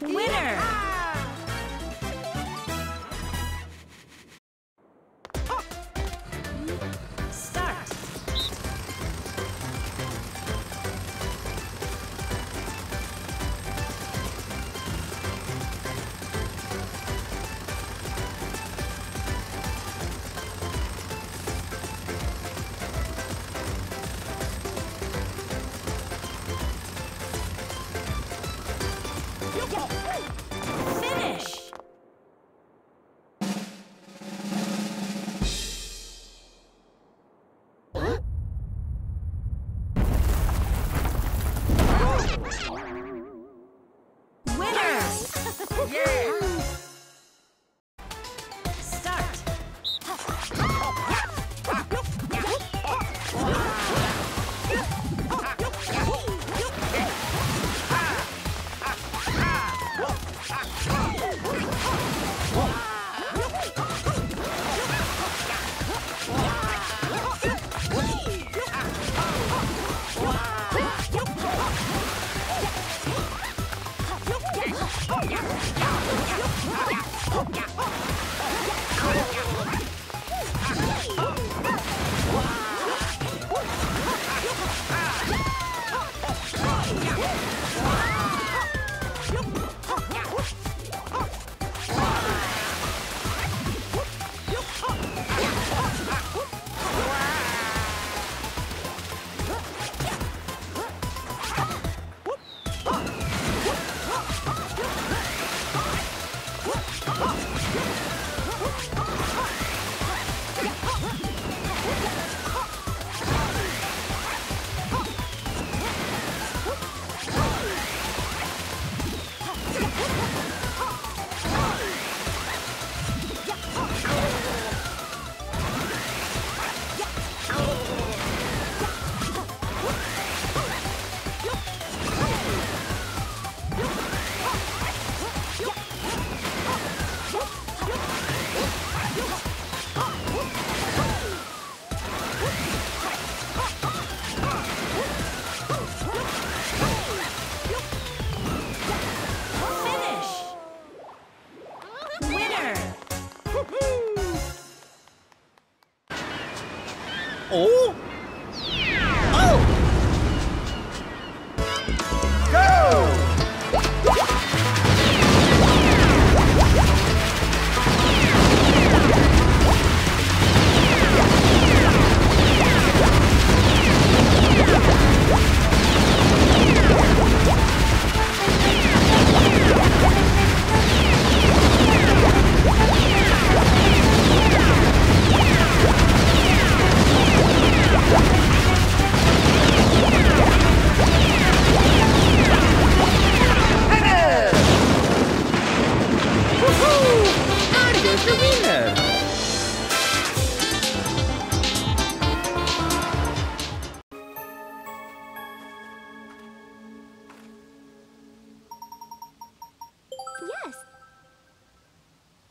Where Finish!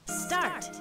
Start!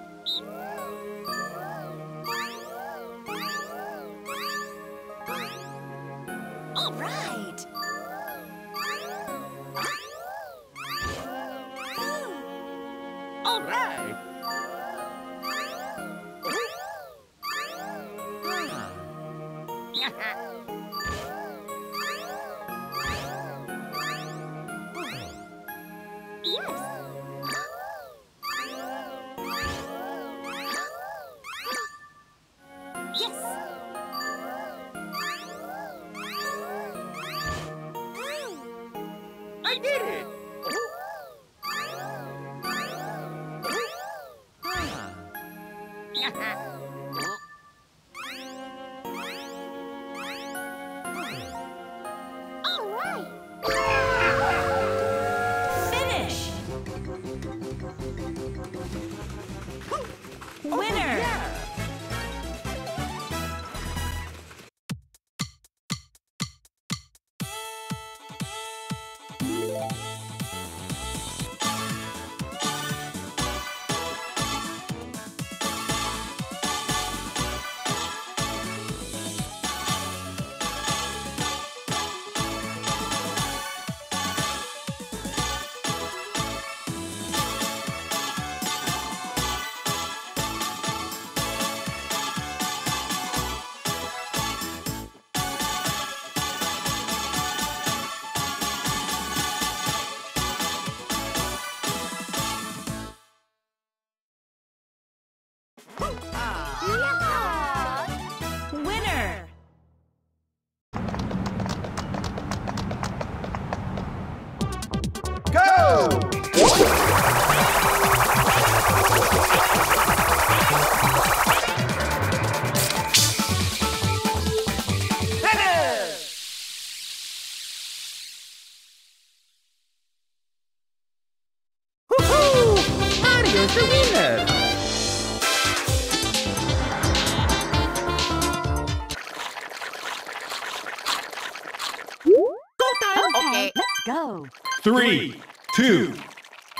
Go. Three, two,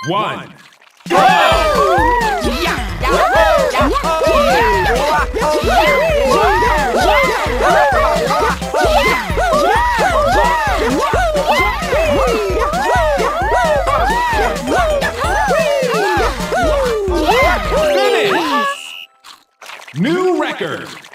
one. Finish! New record.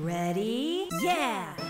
Ready? Yeah.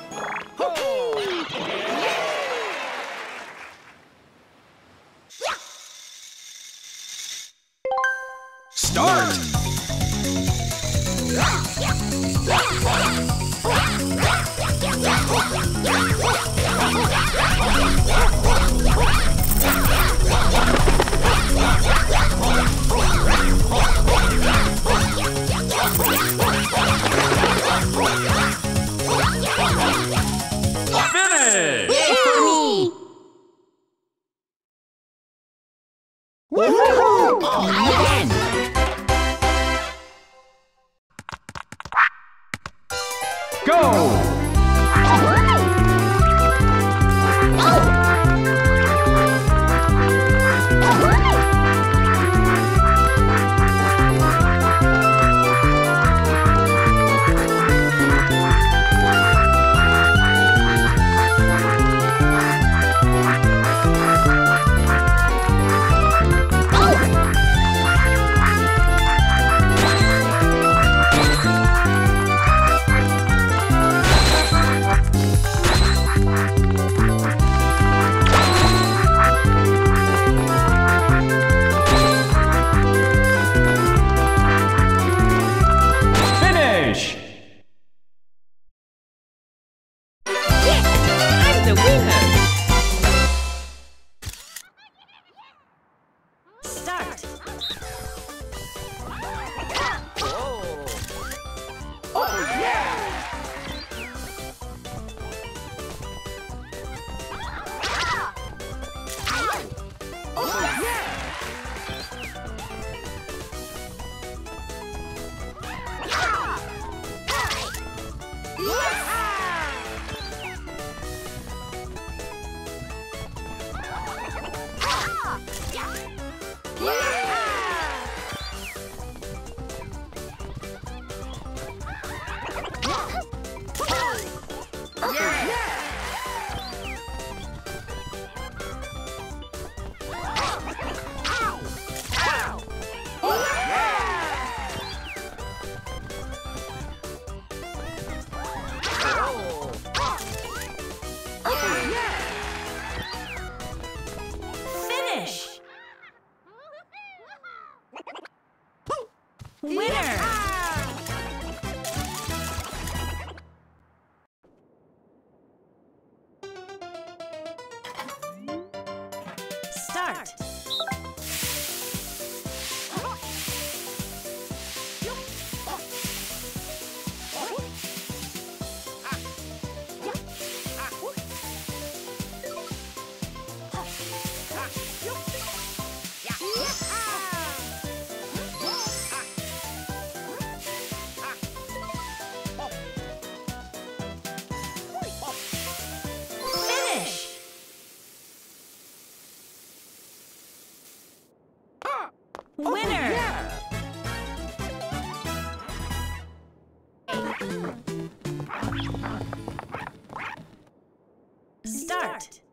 heart.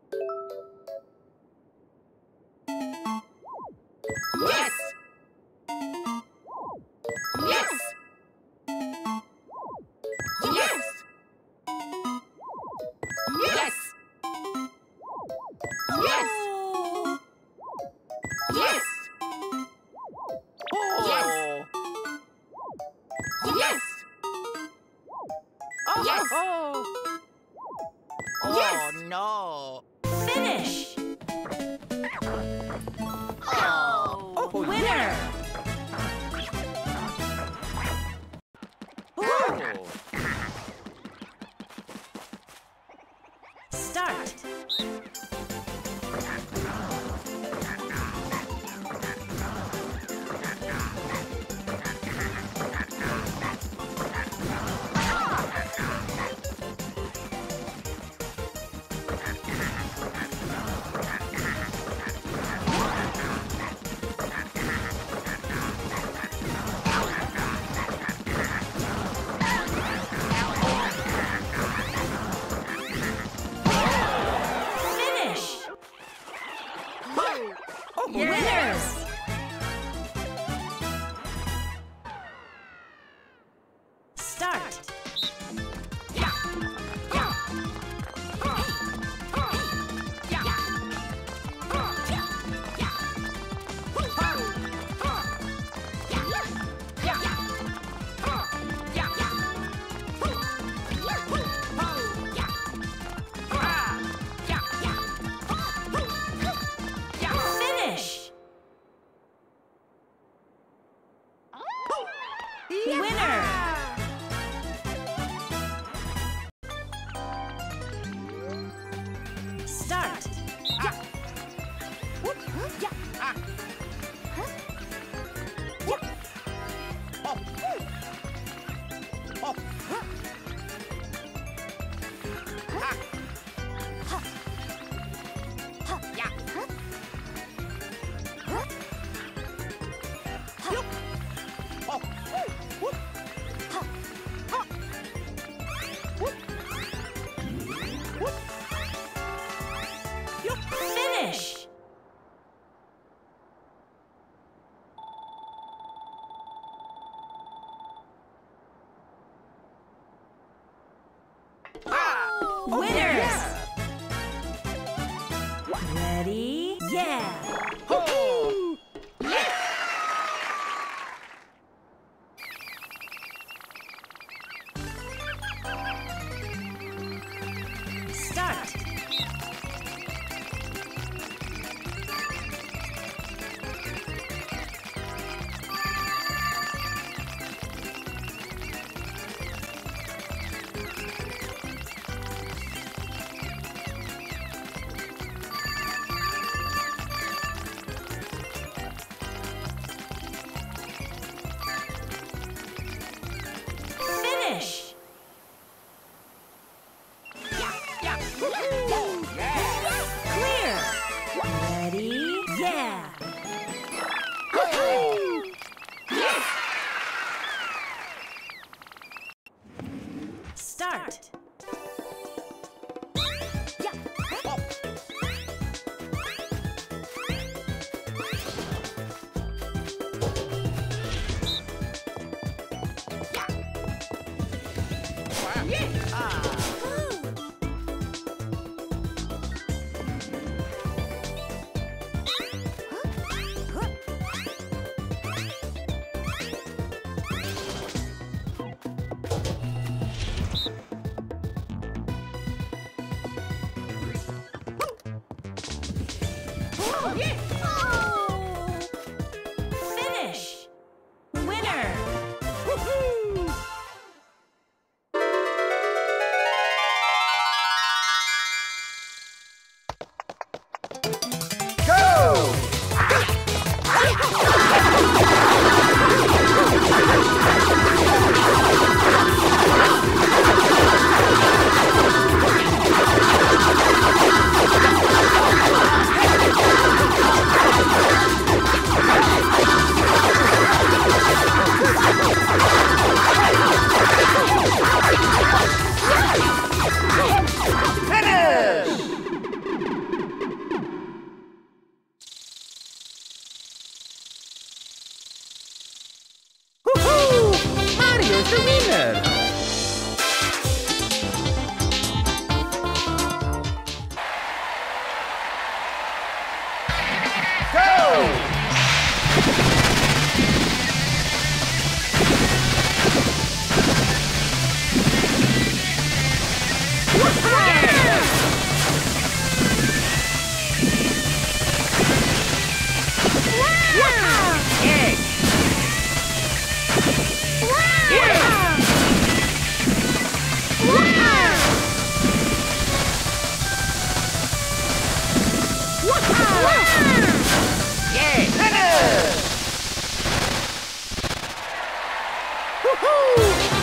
Woohoo!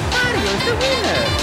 Mario's the winner!